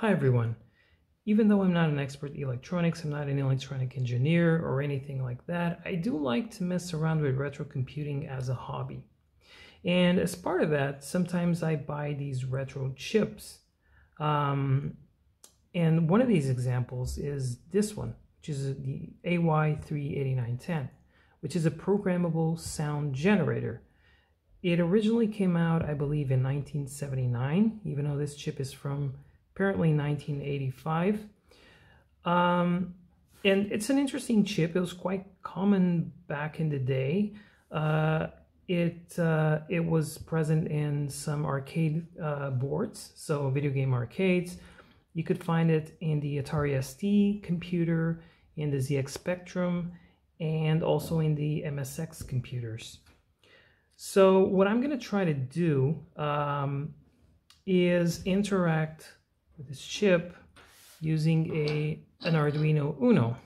Hi everyone. Even though I'm not an expert in electronics, I'm not an electronic engineer or anything like that, I do like to mess around with retro computing as a hobby. And as part of that, sometimes I buy these retro chips. Um, and one of these examples is this one, which is the AY38910, which is a programmable sound generator. It originally came out, I believe, in 1979, even though this chip is from apparently 1985. Um, and it's an interesting chip. It was quite common back in the day. Uh, it uh, it was present in some arcade uh, boards, so video game arcades. You could find it in the Atari ST computer, in the ZX Spectrum, and also in the MSX computers. So what I'm going to try to do um, is interact with this chip using a an Arduino Uno.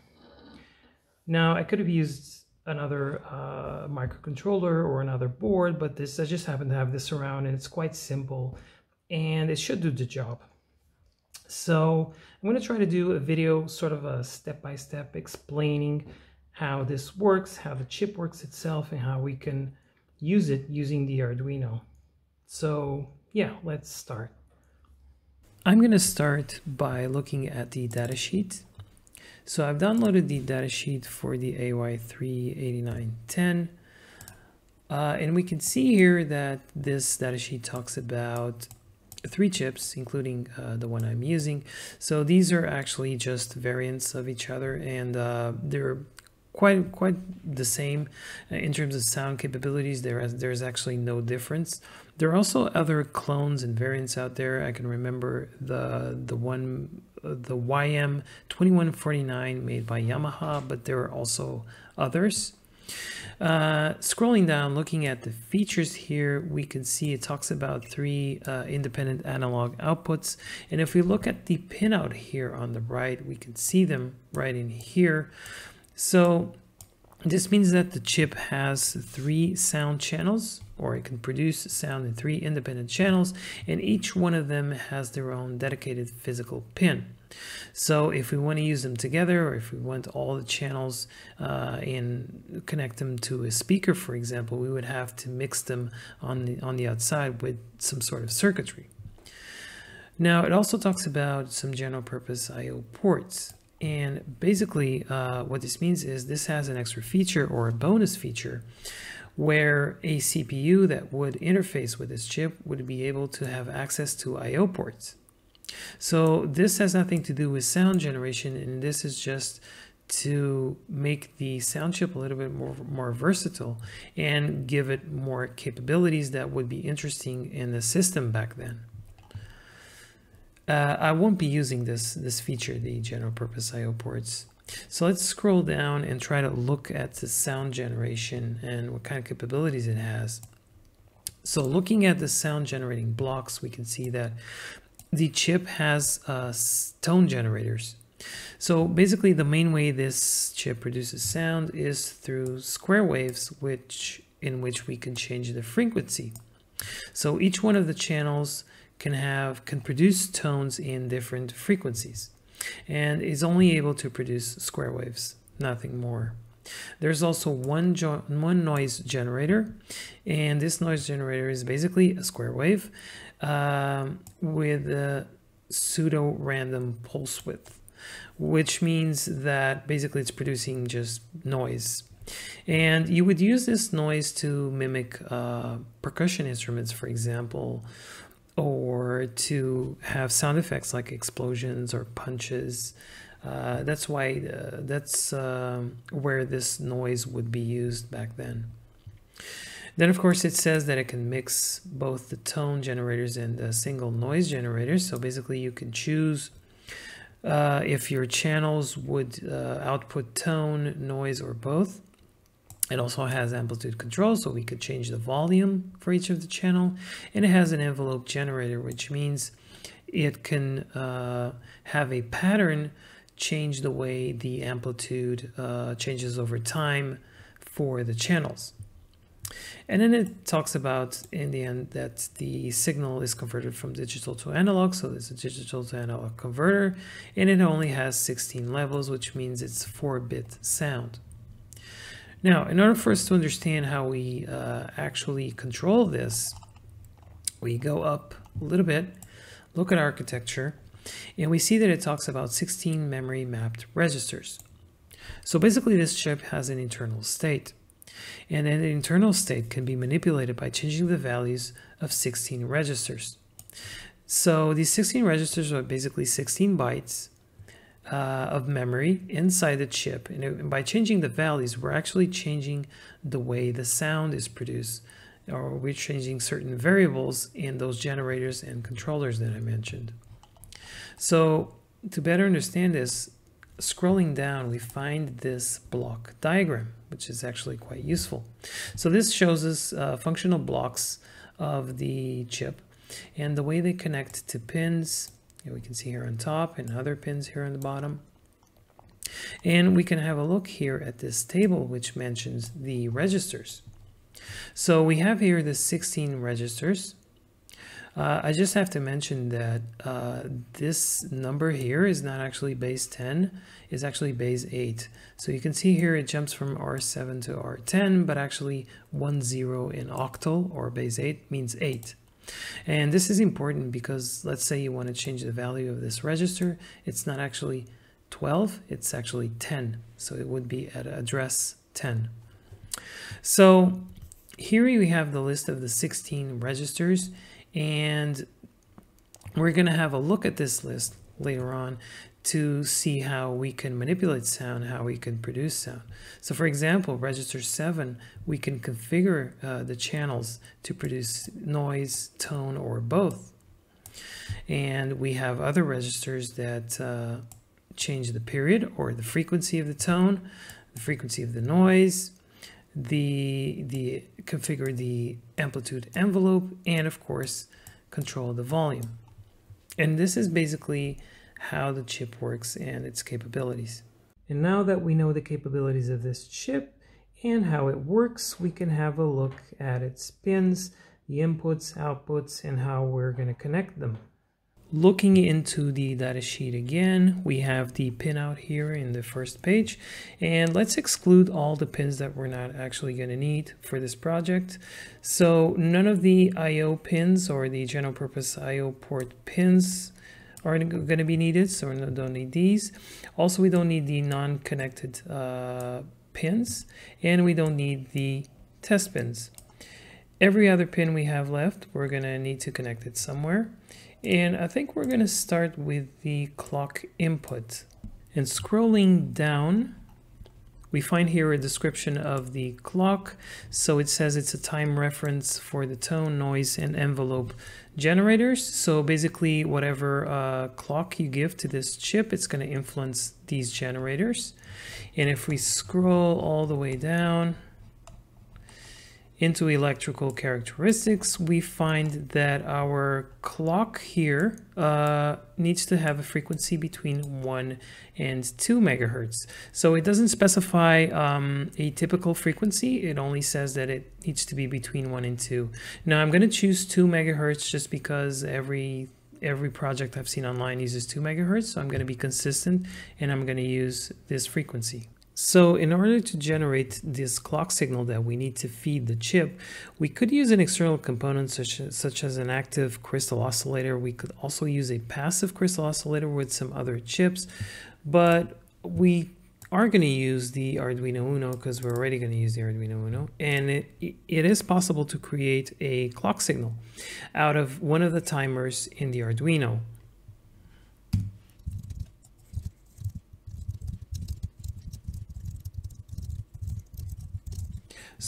Now I could have used another uh, microcontroller or another board, but this I just happen to have this around and it's quite simple and it should do the job. So I'm going to try to do a video, sort of a step-by-step -step explaining how this works, how the chip works itself, and how we can use it using the Arduino. So yeah, let's start. I'm going to start by looking at the datasheet. So I've downloaded the datasheet for the AY38910. Uh, and we can see here that this datasheet talks about three chips, including uh, the one I'm using. So these are actually just variants of each other and uh, they're quite quite the same uh, in terms of sound capabilities. There there's actually no difference. There are also other clones and variants out there. I can remember the the one the YM 2149 made by Yamaha, but there are also others. Uh, scrolling down, looking at the features here, we can see it talks about three uh, independent analog outputs. And if we look at the pinout here on the right, we can see them right in here. So this means that the chip has three sound channels, or it can produce sound in three independent channels, and each one of them has their own dedicated physical pin. So if we want to use them together, or if we want all the channels uh, and connect them to a speaker, for example, we would have to mix them on the, on the outside with some sort of circuitry. Now, it also talks about some general purpose I.O. ports. And basically uh, what this means is this has an extra feature or a bonus feature where a CPU that would interface with this chip would be able to have access to I.O. ports. So this has nothing to do with sound generation and this is just to make the sound chip a little bit more, more versatile and give it more capabilities that would be interesting in the system back then. Uh, I won't be using this, this feature, the general purpose IO ports. So let's scroll down and try to look at the sound generation and what kind of capabilities it has. So looking at the sound generating blocks, we can see that the chip has uh, tone generators. So basically the main way this chip produces sound is through square waves, which in which we can change the frequency. So each one of the channels can have can produce tones in different frequencies and is only able to produce square waves, nothing more. There's also one, one noise generator, and this noise generator is basically a square wave um, with a pseudo-random pulse width, which means that basically it's producing just noise. And you would use this noise to mimic uh, percussion instruments, for example, or to have sound effects like explosions or punches. Uh, that's why uh, that's uh, where this noise would be used back then. Then of course it says that it can mix both the tone generators and the single noise generators. So basically you can choose uh, if your channels would uh, output tone, noise, or both. It also has amplitude control, so we could change the volume for each of the channel. And it has an envelope generator, which means it can uh, have a pattern change the way the amplitude uh, changes over time for the channels. And then it talks about in the end that the signal is converted from digital to analog. So there's a digital to analog converter and it only has 16 levels, which means it's 4-bit sound. Now, in order for us to understand how we uh, actually control this, we go up a little bit, look at architecture, and we see that it talks about 16 memory mapped registers. So basically this chip has an internal state. And an internal state can be manipulated by changing the values of 16 registers. So these 16 registers are basically 16 bytes uh, of memory inside the chip. And by changing the values, we're actually changing the way the sound is produced, or we're changing certain variables in those generators and controllers that I mentioned. So to better understand this, scrolling down, we find this block diagram, which is actually quite useful. So this shows us uh, functional blocks of the chip and the way they connect to pins. We can see here on top and other pins here on the bottom. And we can have a look here at this table, which mentions the registers. So we have here the 16 registers uh, I just have to mention that uh, this number here is not actually base 10, it's actually base 8. So you can see here it jumps from R7 to R10, but actually 1 0 in octal or base 8 means 8. And this is important because let's say you want to change the value of this register, it's not actually 12, it's actually 10. So it would be at address 10. So here we have the list of the 16 registers and we're going to have a look at this list later on to see how we can manipulate sound, how we can produce sound. So for example, register 7, we can configure uh, the channels to produce noise, tone, or both. And we have other registers that uh, change the period or the frequency of the tone, the frequency of the noise, the, the configure the amplitude envelope, and of course, control the volume. And this is basically how the chip works and its capabilities. And now that we know the capabilities of this chip and how it works, we can have a look at its pins, the inputs, outputs, and how we're going to connect them. Looking into the datasheet again, we have the pinout here in the first page. And let's exclude all the pins that we're not actually going to need for this project. So none of the I.O. pins or the general purpose I.O. port pins are going to be needed, so we don't need these. Also, we don't need the non-connected uh, pins, and we don't need the test pins. Every other pin we have left, we're going to need to connect it somewhere. And I think we're going to start with the clock input. And scrolling down, we find here a description of the clock. So it says it's a time reference for the tone, noise, and envelope generators. So basically whatever uh, clock you give to this chip, it's going to influence these generators. And if we scroll all the way down, into electrical characteristics, we find that our clock here uh, needs to have a frequency between 1 and 2 megahertz. So it doesn't specify um, a typical frequency, it only says that it needs to be between 1 and 2. Now I'm going to choose 2 megahertz just because every every project I've seen online uses 2 megahertz, so I'm going to be consistent and I'm going to use this frequency. So in order to generate this clock signal that we need to feed the chip, we could use an external component such as, such as an active crystal oscillator. We could also use a passive crystal oscillator with some other chips, but we are going to use the Arduino Uno because we're already going to use the Arduino Uno. And it, it is possible to create a clock signal out of one of the timers in the Arduino.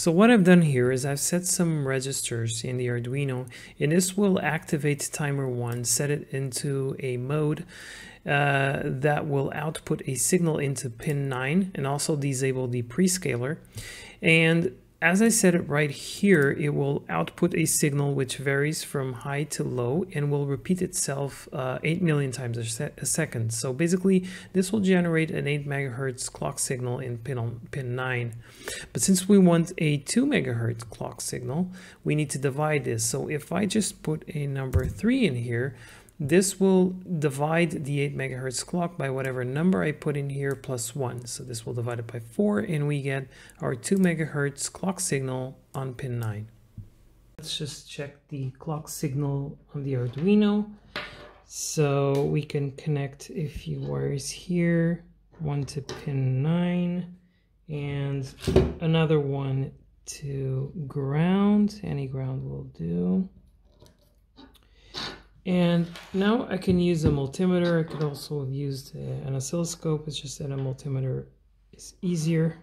So what I've done here is I've set some registers in the Arduino and this will activate timer 1, set it into a mode uh, that will output a signal into pin 9 and also disable the prescaler. And as I said it right here, it will output a signal which varies from high to low and will repeat itself uh, 8 million times a, se a, second. So basically, this will generate an 8 megahertz clock signal in pin, on, pin 9. But since we want a 2 megahertz clock signal, we need to divide this. So if I just put a number 3 in here, this will divide the 8 megahertz clock by whatever number I put in here plus 1. So this will divide it by 4 and we get our 2 megahertz clock signal on pin 9. Let's just check the clock signal on the Arduino. So we can connect a few wires here, one to pin 9 and another one to ground. Any ground will do. And now I can use a multimeter. I could also have used an oscilloscope. It's just that a multimeter is easier.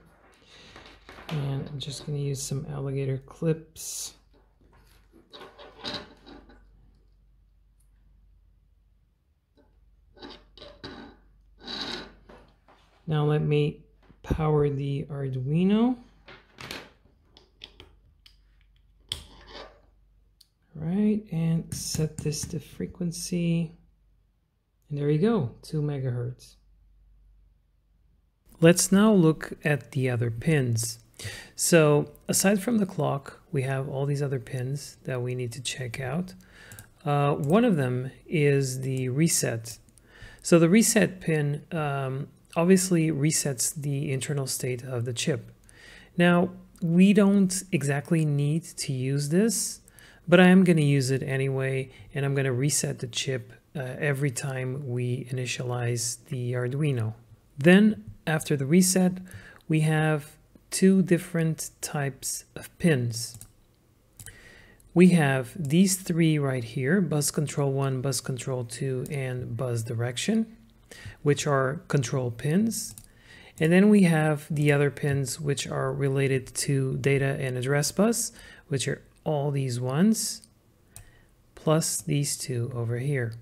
And I'm just going to use some alligator clips. Now let me power the Arduino. Right and set this to frequency. And there you go 2 megahertz. Let's now look at the other pins. So aside from the clock we have all these other pins that we need to check out. Uh, one of them is the reset. So the reset pin um, obviously resets the internal state of the chip. Now we don't exactly need to use this but I am going to use it anyway, and I'm going to reset the chip uh, every time we initialize the Arduino. Then, after the reset, we have two different types of pins. We have these three right here, bus control 1, bus control 2, and bus direction, which are control pins. And then we have the other pins which are related to data and address bus, which are all these ones plus these two over here.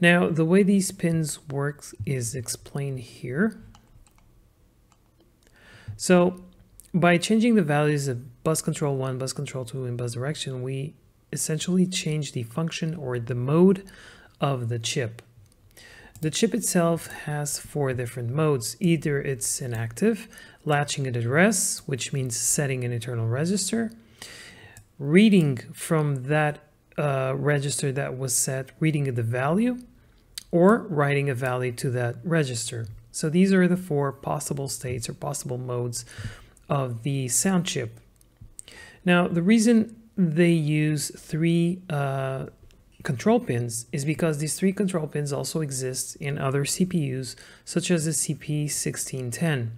Now, the way these pins work is explained here. So by changing the values of bus control 1, bus control 2, and bus direction, we essentially change the function or the mode of the chip. The chip itself has four different modes. Either it's inactive, latching an address, which means setting an internal register, reading from that uh, register that was set, reading the value, or writing a value to that register. So these are the four possible states or possible modes of the sound chip. Now, the reason they use three uh, control pins is because these three control pins also exist in other CPUs, such as the CP1610.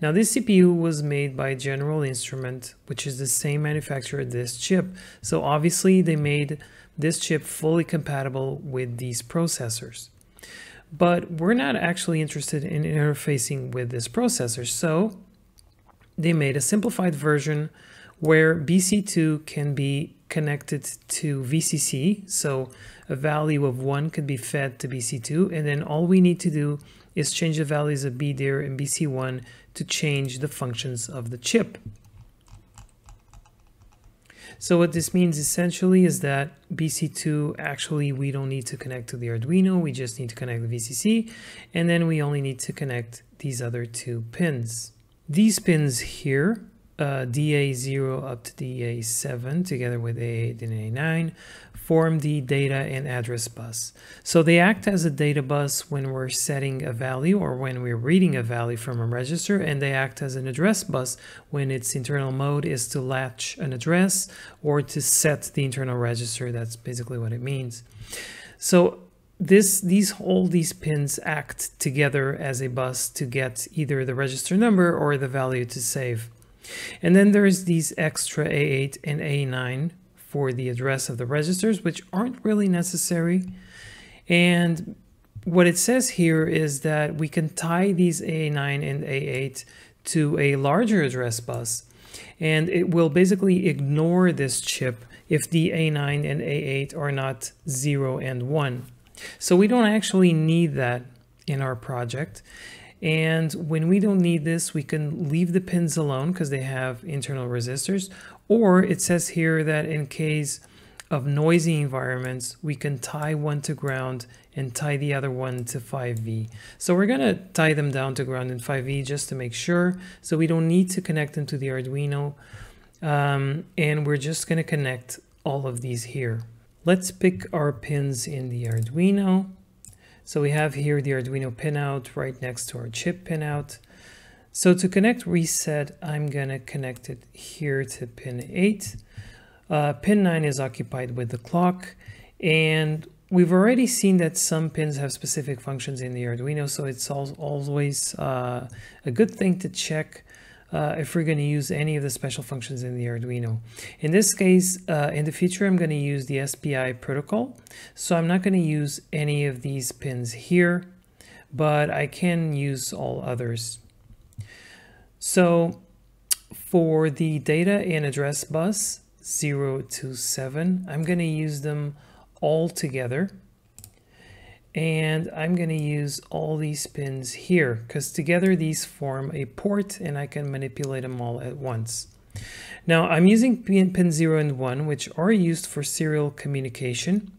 Now this CPU was made by General Instrument, which is the same manufacturer this chip. So obviously they made this chip fully compatible with these processors. But we're not actually interested in interfacing with this processor. So they made a simplified version where BC2 can be connected to VCC. So a value of 1 could be fed to BC2. And then all we need to do is change the values of BDIR and BC1 to change the functions of the chip. So what this means essentially is that BC2, actually we don't need to connect to the Arduino, we just need to connect the VCC, and then we only need to connect these other two pins. These pins here uh, DA0 up to DA7 together with A8 and A9 form the data and address bus. So they act as a data bus when we're setting a value or when we're reading a value from a register and they act as an address bus when its internal mode is to latch an address or to set the internal register. That's basically what it means. So this these all these pins act together as a bus to get either the register number or the value to save. And then there's these extra A8 and A9 for the address of the registers, which aren't really necessary. And what it says here is that we can tie these A9 and A8 to a larger address bus, and it will basically ignore this chip if the A9 and A8 are not 0 and 1. So we don't actually need that in our project. And when we don't need this, we can leave the pins alone because they have internal resistors. Or it says here that in case of noisy environments, we can tie one to ground and tie the other one to 5V. So we're gonna tie them down to ground in 5V just to make sure. So we don't need to connect them to the Arduino. Um, and we're just gonna connect all of these here. Let's pick our pins in the Arduino. So we have here the Arduino pinout right next to our chip pinout. So to connect reset, I'm gonna connect it here to pin 8. Uh, pin 9 is occupied with the clock and we've already seen that some pins have specific functions in the Arduino so it's always uh, a good thing to check uh, if we're going to use any of the special functions in the Arduino. In this case, uh, in the future, I'm going to use the SPI protocol. So I'm not going to use any of these pins here, but I can use all others. So for the data and address bus, 0 to 7. I'm going to use them all together. And I'm going to use all these pins here because together these form a port and I can manipulate them all at once. Now I'm using pin, pin 0 and 1 which are used for serial communication.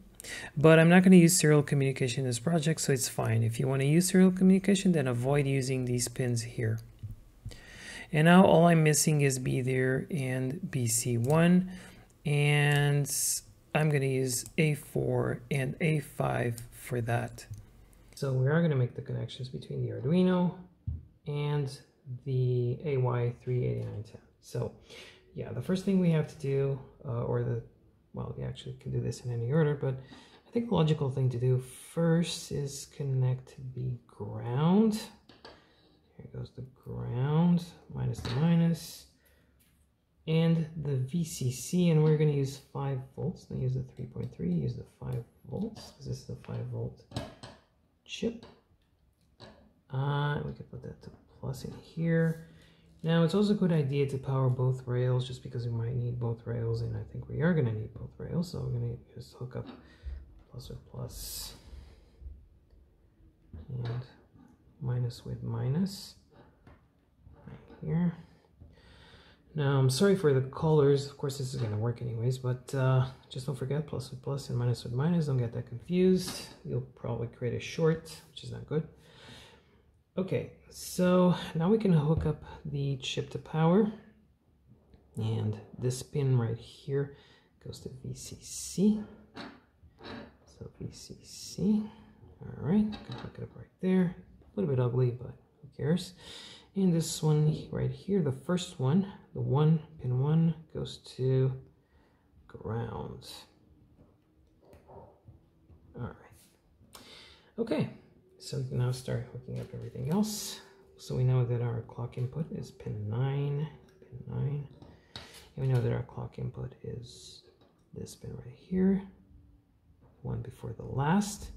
But I'm not going to use serial communication in this project, so it's fine. If you want to use serial communication, then avoid using these pins here. And now all I'm missing is BDIR and BC1. And I'm going to use A4 and A5 for that. So we are going to make the connections between the Arduino and the AY38910. So yeah, the first thing we have to do, uh, or the, well, we actually can do this in any order, but I think the logical thing to do first is connect the ground here goes the ground, minus the minus, and the VCC, and we're going to use 5 volts. Now use the 3.3, use the 5 volts, because this is the 5 volt chip. Uh, we can put that to plus in here. Now, it's also a good idea to power both rails, just because we might need both rails, and I think we are going to need both rails, so we're going to just hook up plus or plus. And minus with minus right here. Now, I'm sorry for the colors. Of course, this is going to work anyways, but uh, just don't forget plus with plus and minus with minus. Don't get that confused. You'll probably create a short, which is not good. Okay, so now we can hook up the chip to power. And this pin right here goes to VCC. So VCC. All right, hook it up right there. A little bit ugly, but who cares? And this one right here, the first one, the one, pin one, goes to ground. All right. Okay, so we can now start hooking up everything else. So we know that our clock input is pin 9, pin 9. And we know that our clock input is this pin right here, one before the last.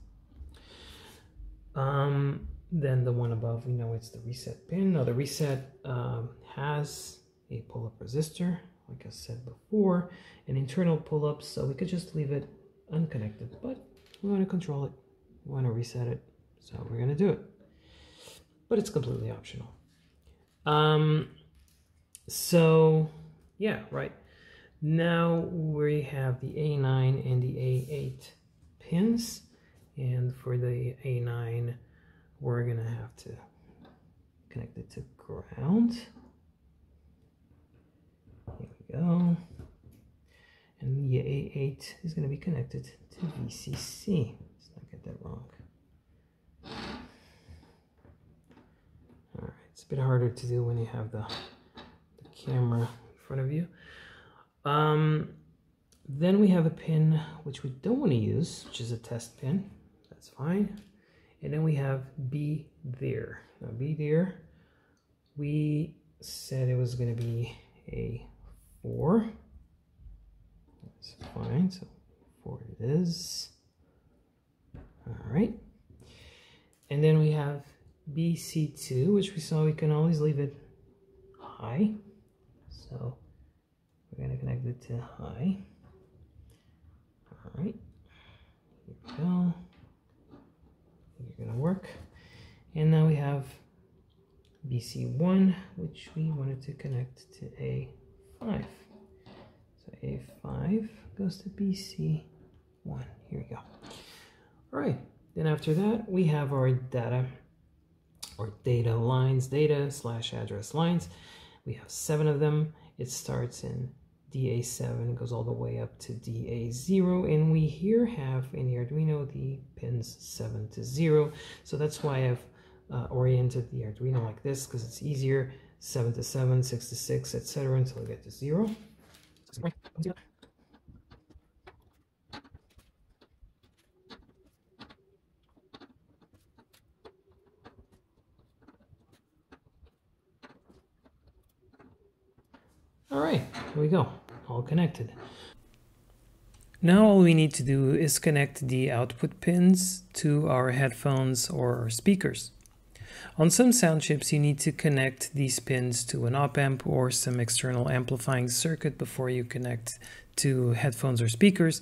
Um, then the one above, we know it's the reset pin. Now the reset um, has a pull-up resistor, like I said before, an internal pull-up, so we could just leave it unconnected, but we want to control it, we want to reset it, so we're going to do it. But it's completely optional. Um, so, yeah, right. Now we have the A9 and the A8 pins, and for the A9, we're going to have to connect it to ground. Here we go. And the A8 is going to be connected to VCC. Let's not get that wrong. All right, it's a bit harder to do when you have the, the camera in front of you. Um, then we have a pin which we don't want to use, which is a test pin. That's fine. And then we have B there. Now BDIR, we said it was going to be a 4. That's fine, so 4 it is. All right. And then we have BC2, which we saw we can always leave it high. So we're going to connect it to high. All right. Here we go you're gonna work. And now we have BC1, which we wanted to connect to A5. So A5 goes to BC1. Here we go. All right, then after that, we have our data or data lines, data slash address lines. We have seven of them. It starts in DA7, goes all the way up to DA0, and we here have in the Arduino the pins 7 to 0. So that's why I've uh, oriented the Arduino like this, because it's easier, 7 to 7, 6 to 6, etc. until I get to 0. All right, here we go, all connected. Now all we need to do is connect the output pins to our headphones or speakers. On some sound chips you need to connect these pins to an op-amp or some external amplifying circuit before you connect to headphones or speakers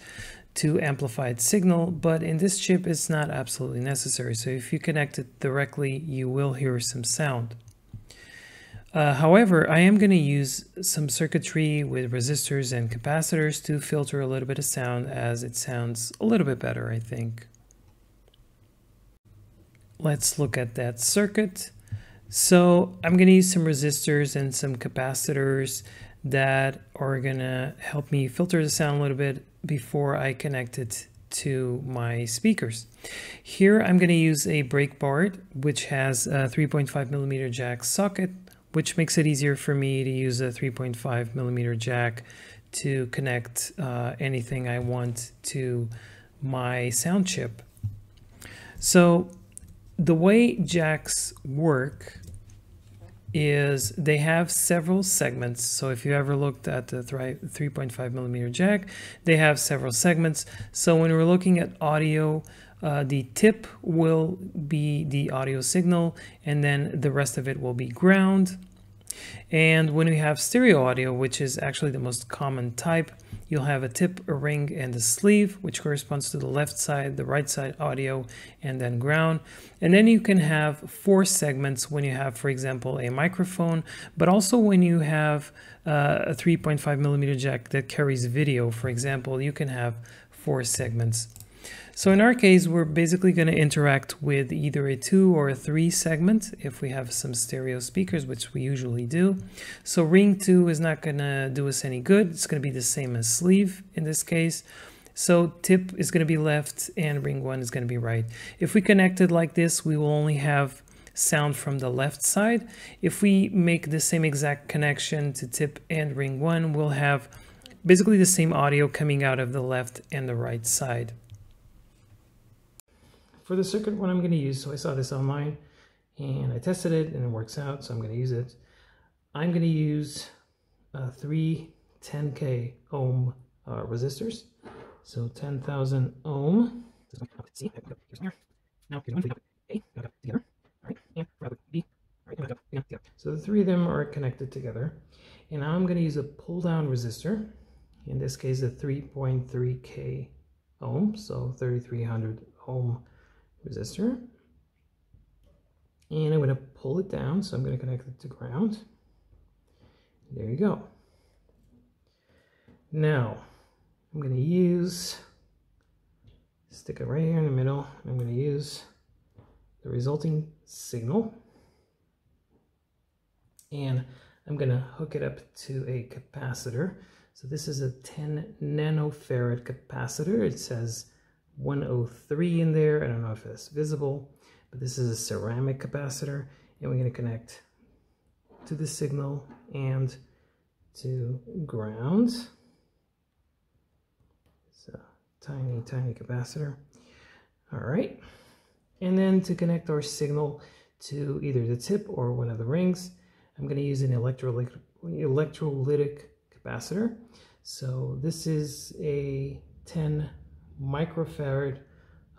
to amplify its signal, but in this chip it's not absolutely necessary. So if you connect it directly, you will hear some sound. Uh, however, I am going to use some circuitry with resistors and capacitors to filter a little bit of sound as it sounds a little bit better, I think. Let's look at that circuit. So I'm going to use some resistors and some capacitors that are going to help me filter the sound a little bit before I connect it to my speakers. Here I'm going to use a breakboard which has a 3.5 millimeter jack socket which makes it easier for me to use a 3.5 millimeter jack to connect uh, anything I want to my sound chip. So the way jacks work is they have several segments. So if you ever looked at the 3.5 millimeter jack, they have several segments. So when we're looking at audio, uh, the tip will be the audio signal and then the rest of it will be ground. And when we have stereo audio, which is actually the most common type, you'll have a tip, a ring, and a sleeve, which corresponds to the left side, the right side audio, and then ground. And then you can have four segments when you have, for example, a microphone, but also when you have uh, a 3.5 millimeter jack that carries video, for example, you can have four segments. So in our case, we're basically going to interact with either a two or a three segment if we have some stereo speakers, which we usually do. So ring two is not going to do us any good. It's going to be the same as sleeve in this case. So tip is going to be left and ring one is going to be right. If we connect it like this, we will only have sound from the left side. If we make the same exact connection to tip and ring one, we'll have basically the same audio coming out of the left and the right side for the circuit what I'm going to use, so I saw this online and I tested it and it works out, so I'm going to use it. I'm going to use uh, three 10k ohm uh, resistors. So 10,000 ohm. See, now here's one A, together. All right, and B. Right, together. So the three of them are connected together. And I'm going to use a pull down resistor. In this case, a 3.3k ohm, so 3300 ohm resistor. And I'm going to pull it down, so I'm going to connect it to ground. There you go. Now, I'm going to use, stick it right here in the middle. I'm going to use the resulting signal. And I'm going to hook it up to a capacitor. So this is a 10 nanofarad capacitor. It says 103 in there. I don't know if that's visible, but this is a ceramic capacitor and we're going to connect to the signal and to ground. It's a tiny, tiny capacitor. All right. And then to connect our signal to either the tip or one of the rings, I'm going to use an electrolytic, electrolytic capacitor. So this is a 10 microfarad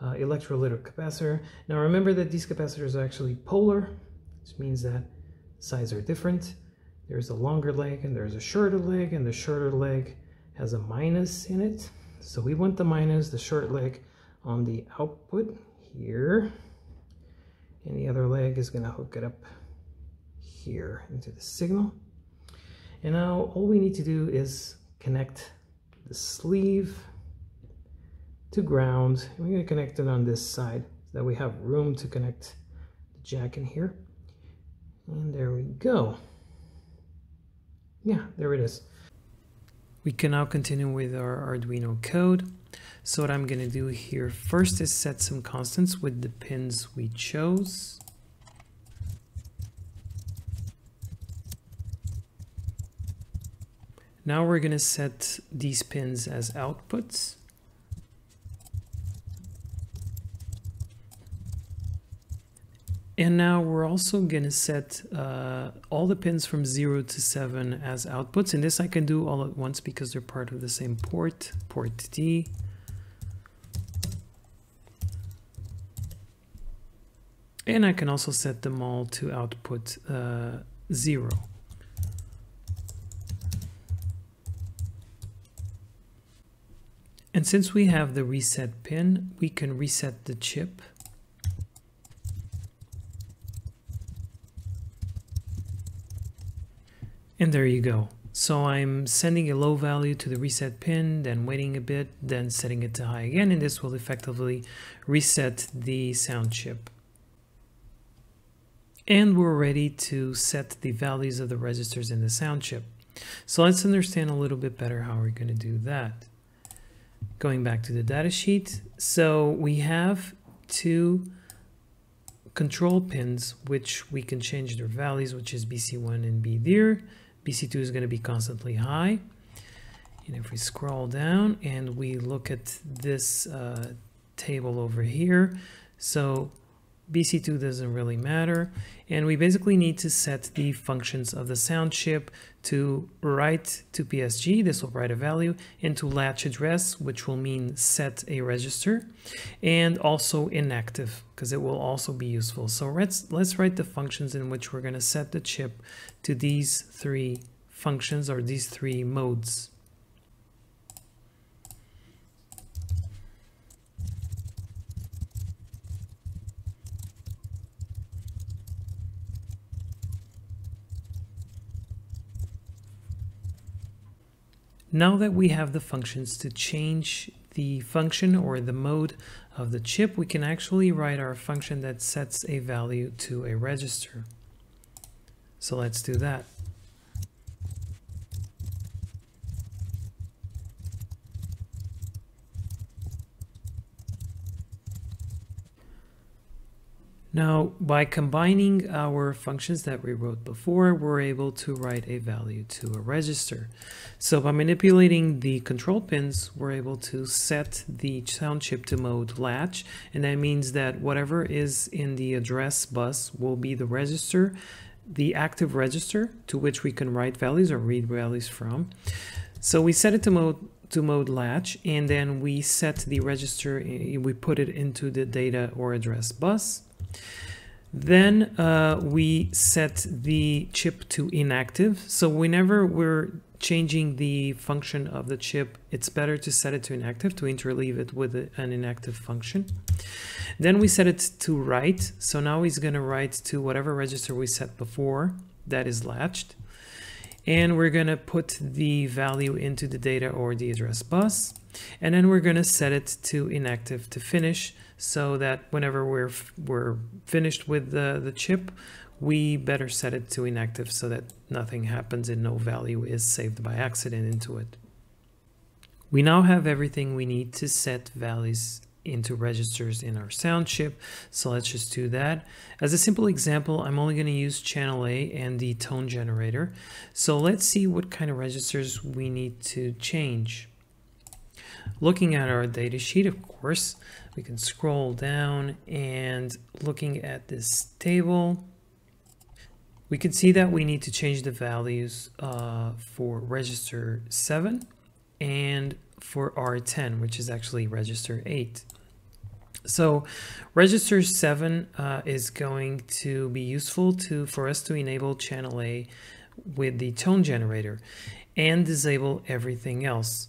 uh, electrolytic capacitor. Now remember that these capacitors are actually polar, which means that sides are different. There's a longer leg and there's a shorter leg, and the shorter leg has a minus in it. So we want the minus, the short leg, on the output here. And the other leg is going to hook it up here into the signal. And now all we need to do is connect the sleeve to ground. And we're going to connect it on this side so that we have room to connect the jack in here. And there we go. Yeah, there it is. We can now continue with our Arduino code. So what I'm going to do here first is set some constants with the pins we chose. Now we're going to set these pins as outputs. And now we're also going to set uh, all the pins from 0 to 7 as outputs. And this I can do all at once because they're part of the same port, port D. And I can also set them all to output uh, 0. And since we have the reset pin, we can reset the chip And there you go. So I'm sending a low value to the reset pin, then waiting a bit, then setting it to high again, and this will effectively reset the sound chip. And we're ready to set the values of the registers in the sound chip. So let's understand a little bit better how we're going to do that. Going back to the datasheet, so we have two control pins which we can change their values, which is BC1 and BDIR. BC2 is going to be constantly high. And if we scroll down and we look at this uh, table over here, so BC2 doesn't really matter. And we basically need to set the functions of the sound chip to write to PSG, this will write a value, into latch address, which will mean set a register, and also inactive, because it will also be useful. So let's, let's write the functions in which we're going to set the chip to these three functions or these three modes. Now that we have the functions to change the function or the mode of the chip, we can actually write our function that sets a value to a register. So let's do that. Now, by combining our functions that we wrote before, we're able to write a value to a register. So by manipulating the control pins, we're able to set the sound chip to mode latch, and that means that whatever is in the address bus will be the register, the active register to which we can write values or read values from. So we set it to mode to mode latch and then we set the register, eh, we put it into the data or address bus. Then uh, we set the chip to inactive. So whenever we're changing the function of the chip, it's better to set it to inactive to interleave it with an inactive function. Then we set it to write. So now he's going to write to whatever register we set before that is latched. And we're going to put the value into the data or the address bus. And then we're going to set it to inactive to finish so that whenever we're, we're finished with the, the chip, we better set it to inactive so that nothing happens and no value is saved by accident into it. We now have everything we need to set values into registers in our sound chip. So let's just do that. As a simple example, I'm only going to use channel A and the tone generator. So let's see what kind of registers we need to change. Looking at our data sheet, of course, we can scroll down and looking at this table, we can see that we need to change the values uh, for register 7 and for R10, which is actually register 8. So register 7 uh, is going to be useful to for us to enable channel A with the tone generator and disable everything else.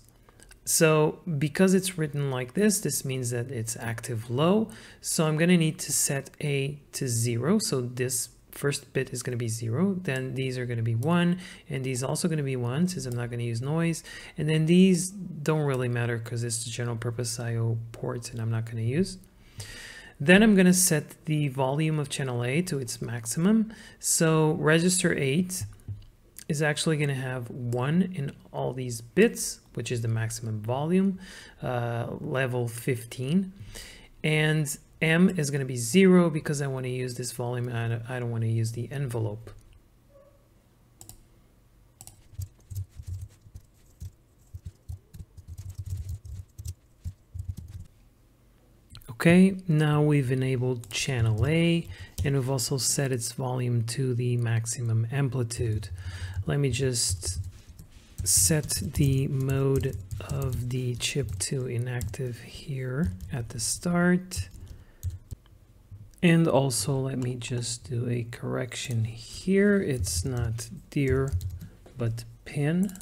So because it's written like this, this means that it's active low. So I'm going to need to set A to 0. So this first bit is going to be 0, then these are going to be 1, and these also going to be 1 since I'm not going to use noise, and then these don't really matter because it's general purpose I.O. ports and I'm not going to use. Then I'm going to set the volume of channel A to its maximum. So register 8 is actually going to have 1 in all these bits, which is the maximum volume, uh, level 15. And M is going to be 0 because I want to use this volume and I don't want to use the envelope. Okay, now we've enabled channel A and we've also set its volume to the maximum amplitude. Let me just set the mode of the chip to inactive here at the start. And also let me just do a correction here. It's not dir, but pin.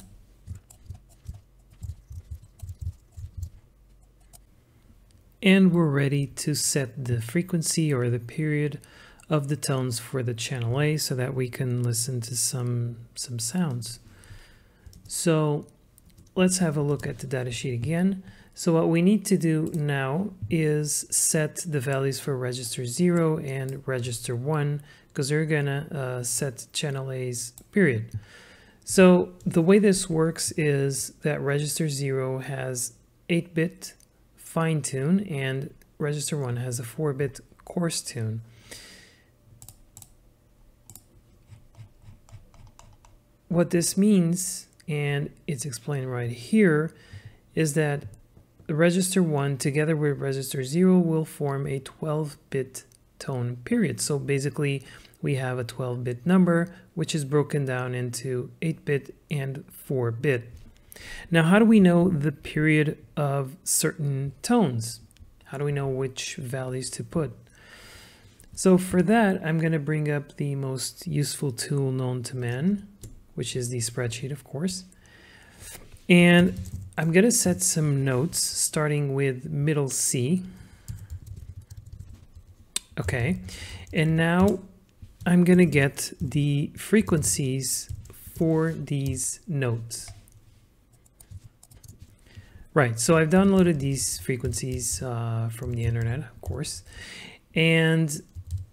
And we're ready to set the frequency or the period of the tones for the channel A so that we can listen to some, some sounds. So let's have a look at the datasheet again. So what we need to do now is set the values for register 0 and register 1 because they're going to uh, set channel A's period. So the way this works is that register 0 has 8-bit fine tune and register 1 has a 4-bit coarse tune. What this means, and it's explained right here, is that the register 1 together with register 0 will form a 12-bit tone period. So basically we have a 12-bit number which is broken down into 8-bit and 4-bit. Now how do we know the period of certain tones? How do we know which values to put? So for that I'm going to bring up the most useful tool known to man, which is the spreadsheet of course. And I'm going to set some notes starting with middle C. Okay, and now I'm going to get the frequencies for these notes. Right, so I've downloaded these frequencies uh, from the internet, of course. And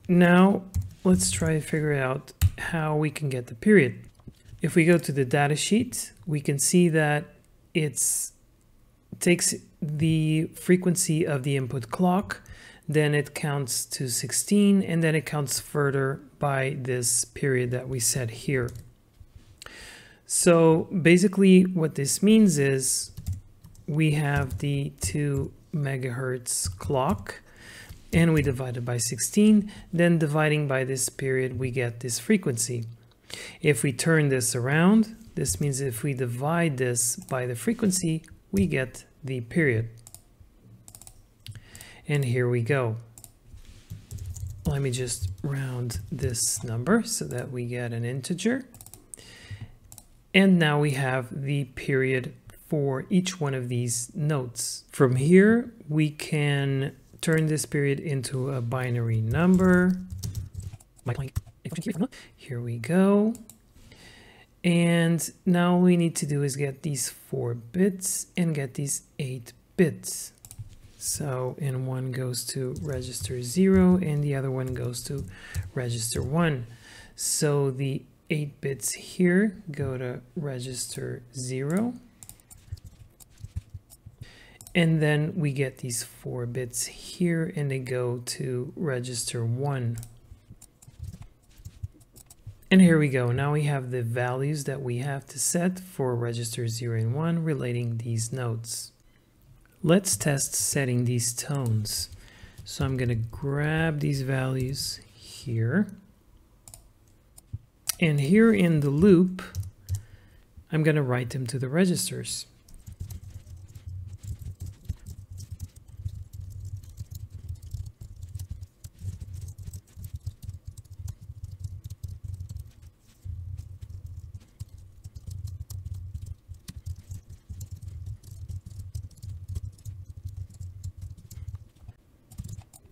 now let's try to figure out how we can get the period. If we go to the data sheet, we can see that it takes the frequency of the input clock, then it counts to 16, and then it counts further by this period that we set here. So basically what this means is we have the 2 megahertz clock and we divide it by 16, then dividing by this period we get this frequency. If we turn this around, this means if we divide this by the frequency, we get the period. And here we go. Let me just round this number so that we get an integer. And now we have the period for each one of these notes. From here, we can turn this period into a binary number. Here we go. And now we need to do is get these four bits and get these eight bits. So, and one goes to register zero and the other one goes to register one. So the eight bits here go to register zero. And then we get these four bits here and they go to register one. And here we go. Now we have the values that we have to set for register 0 and 1 relating these notes. Let's test setting these tones. So I'm going to grab these values here. And here in the loop, I'm going to write them to the registers.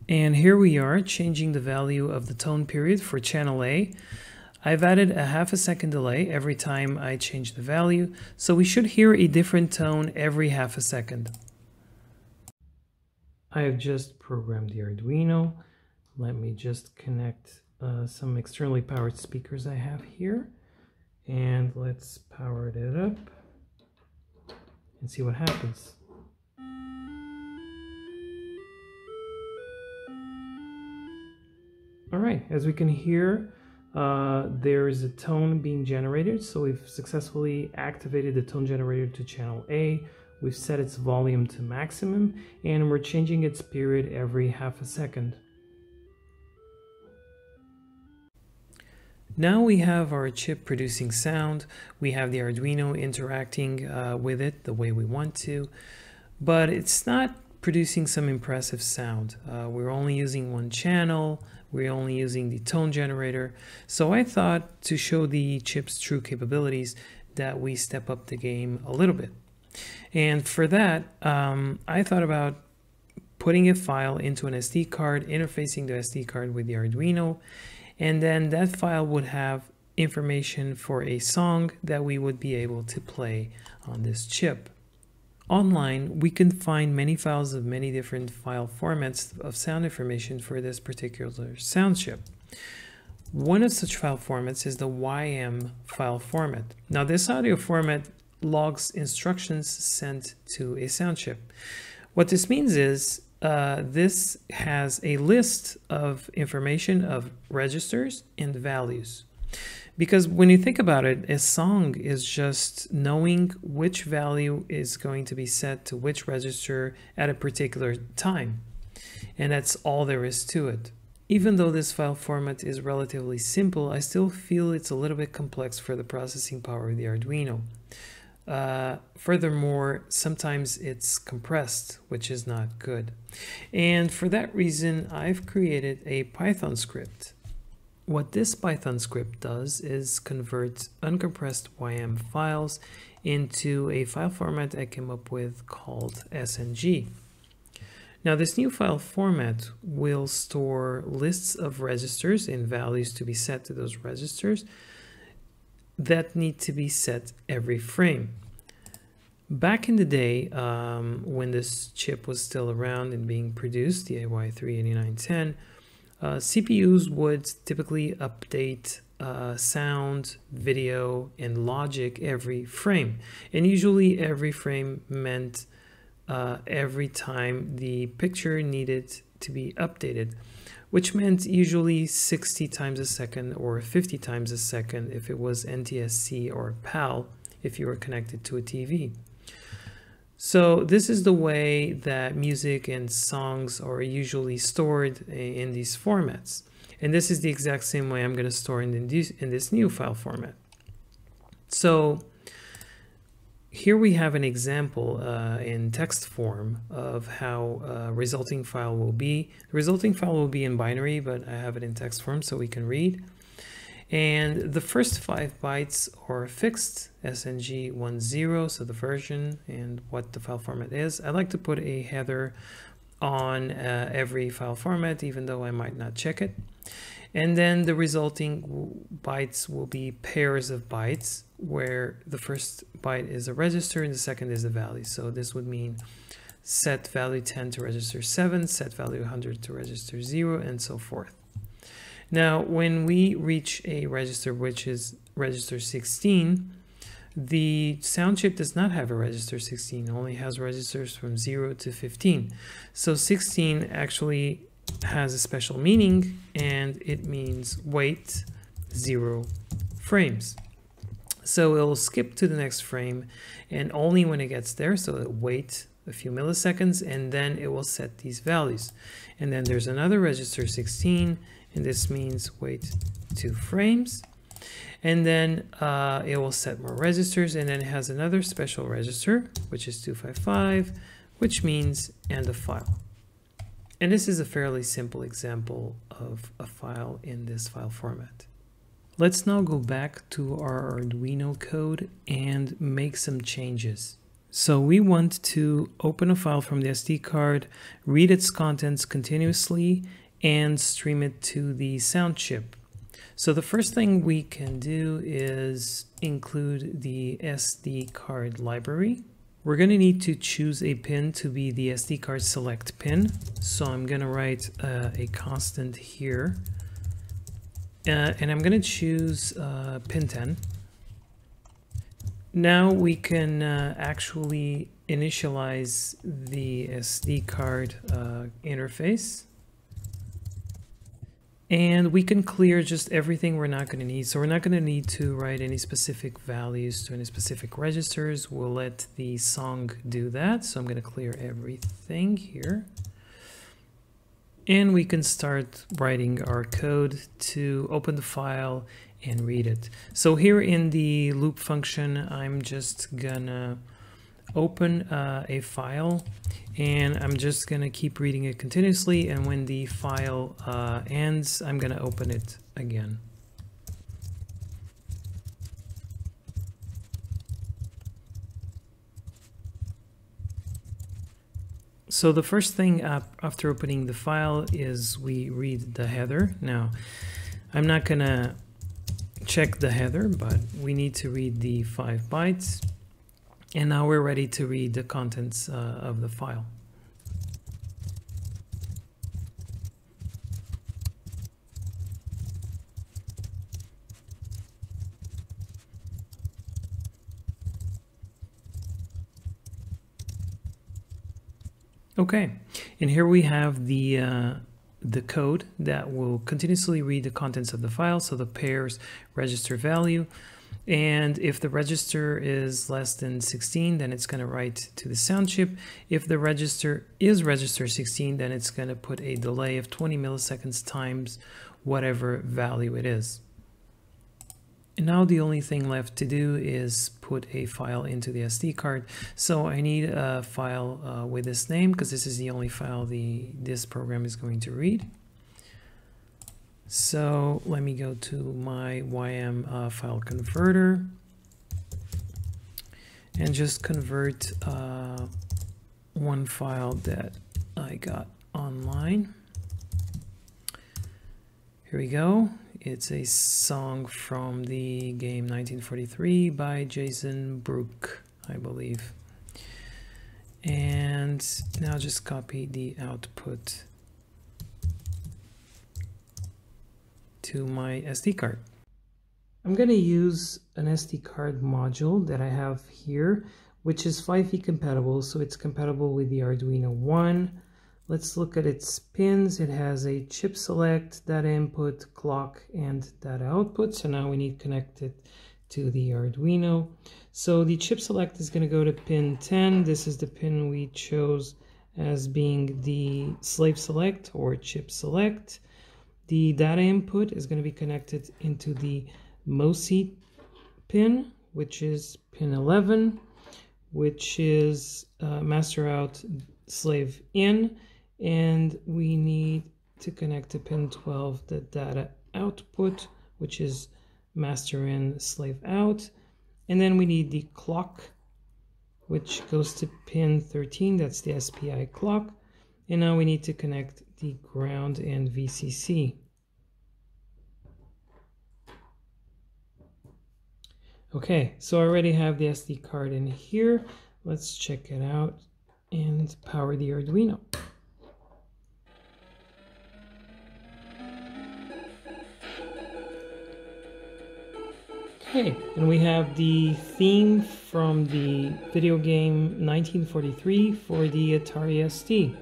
And here we are changing the value of the tone period for channel A. I've added a half a second delay every time I change the value, so we should hear a different tone every half a second. I have just programmed the Arduino. Let me just connect uh, some externally powered speakers I have here. And let's power it up and see what happens. All right, as we can hear, uh, there is a tone being generated. So we've successfully activated the tone generator to channel A. We've set its volume to maximum and we're changing its period every half a second. Now we have our chip producing sound, we have the Arduino interacting uh, with it the way we want to, but it's not producing some impressive sound. Uh, we're only using one channel, we're only using the tone generator, so I thought to show the chip's true capabilities that we step up the game a little bit. And for that, um, I thought about putting a file into an SD card, interfacing the SD card with the Arduino, and then that file would have information for a song that we would be able to play on this chip. Online, we can find many files of many different file formats of sound information for this particular sound chip. One of such file formats is the YM file format. Now this audio format logs instructions sent to a sound chip. What this means is uh, this has a list of information of registers and values. Because when you think about it, a song is just knowing which value is going to be set to which register at a particular time. And that's all there is to it. Even though this file format is relatively simple, I still feel it's a little bit complex for the processing power of the Arduino. Uh, furthermore, sometimes it's compressed, which is not good. And for that reason, I've created a Python script. What this Python script does is convert uncompressed YM files into a file format I came up with called SNG. Now this new file format will store lists of registers and values to be set to those registers that need to be set every frame. Back in the day, um, when this chip was still around and being produced, the AY38910, uh, CPUs would typically update uh, sound, video, and logic every frame. And usually every frame meant uh, every time the picture needed to be updated which meant usually 60 times a second or 50 times a second if it was NTSC or PAL if you were connected to a TV. So this is the way that music and songs are usually stored in these formats. And this is the exact same way I'm going to store in this, in this new file format. So here we have an example uh, in text form of how a resulting file will be. The resulting file will be in binary, but I have it in text form so we can read. And the first five bytes are fixed, SNG10, so the version and what the file format is. I like to put a header on uh, every file format, even though I might not check it. And then the resulting bytes will be pairs of bytes where the first byte is a register and the second is a value. So this would mean set value 10 to register 7, set value 100 to register 0, and so forth. Now, when we reach a register which is register 16, the sound chip does not have a register 16, only has registers from 0 to 15. So 16 actually has a special meaning and it means wait 0 frames. So it'll skip to the next frame and only when it gets there, so it'll wait a few milliseconds and then it will set these values. And then there's another register 16 and this means wait two frames. And then uh, it will set more registers and then it has another special register, which is 255, which means end of file. And this is a fairly simple example of a file in this file format. Let's now go back to our Arduino code and make some changes. So we want to open a file from the SD card, read its contents continuously, and stream it to the sound chip. So the first thing we can do is include the SD card library. We're going to need to choose a pin to be the SD card select pin. So I'm going to write uh, a constant here. Uh, and I'm going to choose uh, pin 10. Now we can uh, actually initialize the SD card uh, interface. And we can clear just everything we're not going to need. So we're not going to need to write any specific values to any specific registers. We'll let the song do that. So I'm going to clear everything here. And we can start writing our code to open the file and read it. So here in the loop function, I'm just gonna open uh, a file and I'm just going to keep reading it continuously and when the file uh, ends I'm going to open it again. So the first thing after opening the file is we read the header. Now I'm not going to check the header but we need to read the 5 bytes and now we're ready to read the contents uh, of the file. Okay, and here we have the uh, the code that will continuously read the contents of the file, so the pairs register value. And if the register is less than 16, then it's going to write to the sound chip. If the register is register 16, then it's going to put a delay of 20 milliseconds times whatever value it is. And now the only thing left to do is put a file into the SD card. So I need a file uh, with this name because this is the only file the this program is going to read. So let me go to my YM uh, file converter and just convert uh, one file that I got online. Here we go. It's a song from the game 1943 by Jason Brooke, I believe. And now just copy the output to my SD card. I'm going to use an SD card module that I have here, which is FiFi compatible, so it's compatible with the Arduino Uno. Let's look at its pins. It has a chip select, data input, clock, and data output. So now we need connected to the Arduino. So the chip select is going to go to pin 10. This is the pin we chose as being the slave select or chip select. The data input is going to be connected into the MOSI pin, which is pin 11, which is uh, master out slave in, and we need to connect to pin 12 the data output, which is master in slave out. And then we need the clock, which goes to pin 13, that's the SPI clock. And now we need to connect the ground and VCC. Okay, so I already have the SD card in here. Let's check it out and power the Arduino. Okay, and we have the theme from the video game 1943 for the Atari ST.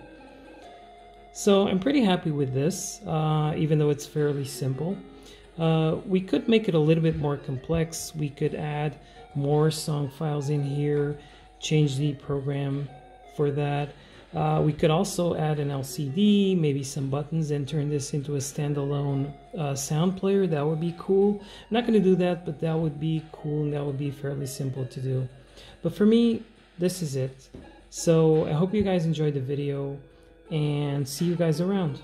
So I'm pretty happy with this, uh, even though it's fairly simple. Uh, we could make it a little bit more complex. We could add more song files in here, change the program for that. Uh, we could also add an LCD, maybe some buttons, and turn this into a standalone uh, sound player. That would be cool. I'm not going to do that, but that would be cool and that would be fairly simple to do. But for me, this is it. So I hope you guys enjoyed the video and see you guys around.